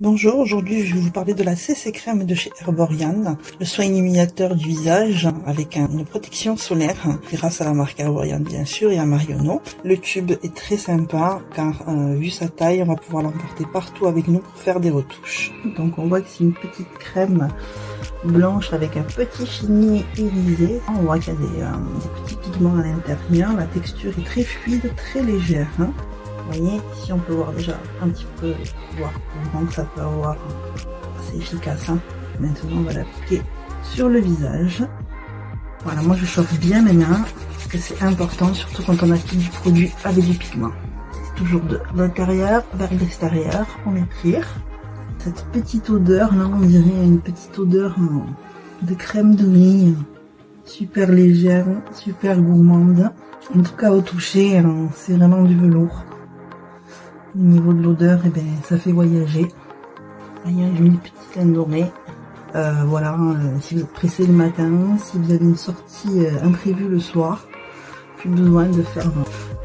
Bonjour, aujourd'hui je vais vous parler de la CC crème de chez Herborian, le soin illuminateur du visage avec une protection solaire grâce à la marque Herborian bien sûr et à Marionneau. Le tube est très sympa car euh, vu sa taille on va pouvoir l'emporter partout avec nous pour faire des retouches. Donc on voit que c'est une petite crème blanche avec un petit fini irisé. On voit qu'il y a des, euh, petits pigments à l'intérieur, la texture est très fluide, très légère. Hein. Vous voyez, ici on peut voir déjà un petit peu voir comment ça peut avoir. C'est efficace. Hein. Maintenant on va l'appliquer sur le visage. Voilà, moi je chauffe bien mes mains parce que c'est important, surtout quand on applique du produit avec du pigment. Toujours de l'intérieur vers l'extérieur, on étire. Cette petite odeur, là on dirait une petite odeur euh, de crème de riz, super légère, super gourmande. En tout cas au toucher, euh, c'est vraiment du velours. Au niveau de l'odeur, eh ben, ça fait voyager. Il y a une petite laine dorée. Euh, voilà, euh, si vous êtes pressé le matin, si vous avez une sortie euh, imprévue le soir, plus besoin de faire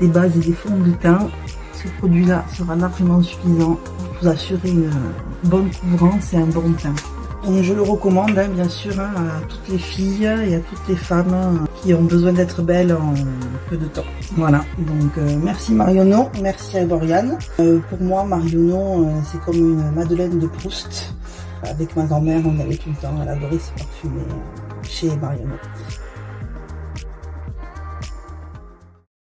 des bases et des fonds de teint. Ce produit-là sera largement suffisant pour vous assurer une bonne couvrance et un bon teint. Je le recommande hein, bien sûr hein, à toutes les filles et à toutes les femmes qui ont besoin d'être belles en peu de temps. Voilà, donc euh, merci Marionneau, merci à Dorian. Euh, pour moi Marionneau euh, c'est comme une Madeleine de Proust. Avec ma grand-mère on avait tout le temps, elle adorait se parfumer chez Marionneau.